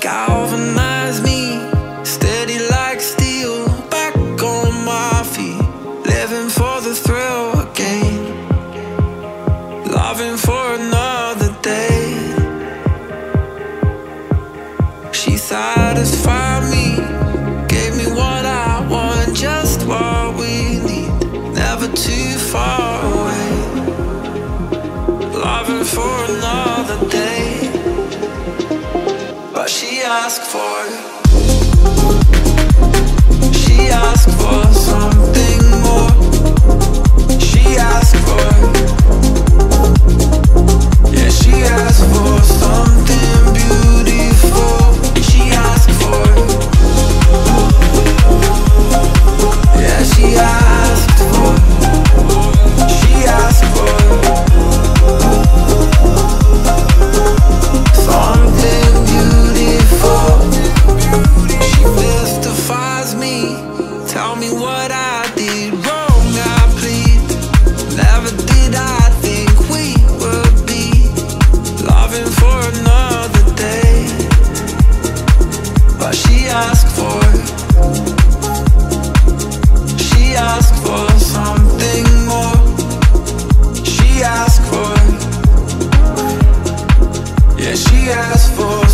galvanized me, steady like steel, back on my feet, living for the thrill again, loving for another day. She satisfied me, gave me what I asked for me what I did wrong. I plead. Never did I think we would be loving for another day. But she asked for. She asked for something more. She asked for. Yeah, she asked for